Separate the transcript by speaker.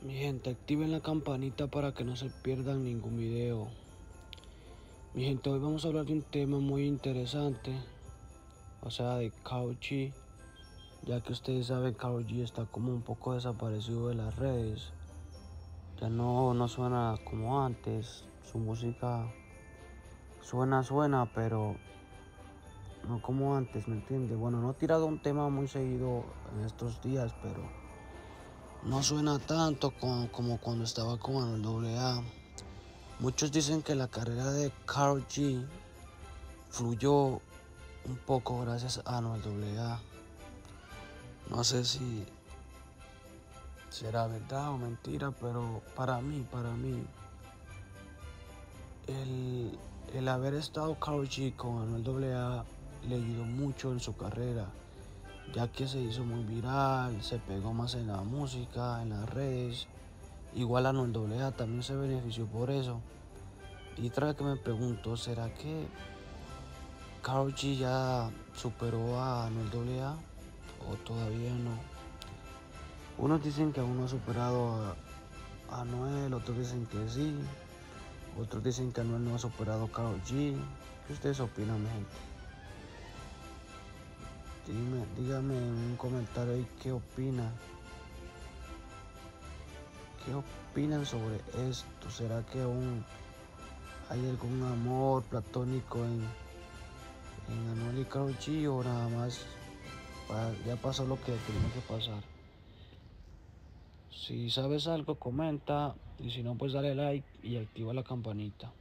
Speaker 1: Mi gente, activen la campanita para que no se pierdan ningún video. Mi gente, hoy vamos a hablar de un tema muy interesante, o sea, de G, ya que ustedes saben G está como un poco desaparecido de las redes. Ya no, no suena como antes, su música suena, suena, pero no como antes, ¿me entiendes? Bueno, no he tirado un tema muy seguido en estos días, pero no suena tanto como, cuando estaba con Anuel AA. Muchos dicen que la carrera de Karol G fluyó un poco gracias a Anuel AA. No sé si será verdad o mentira, pero para mí, para mí, el, el haber estado Karol G con Anuel AA le ayudó mucho en su carrera ya que se hizo muy viral, se pegó más en la música, en las redes. Igual a Noel A también se benefició por eso. Y otra vez que me pregunto, ¿será que Karol G ya superó a Noel A o todavía no? Unos dicen que aún no ha superado a, Noel, otros dicen que sí, otros dicen que Anuel no ha superado a Karol G. ¿Qué ustedes opinan, gente? Dígame en un comentario ahí qué opinan. ¿Qué opinan sobre esto? ¿Será que aún hay algún amor platónico en, en Anuel y o nada más ya pasó lo que tenía que pasar? Si sabes algo, comenta y si no, pues dale like y activa la campanita.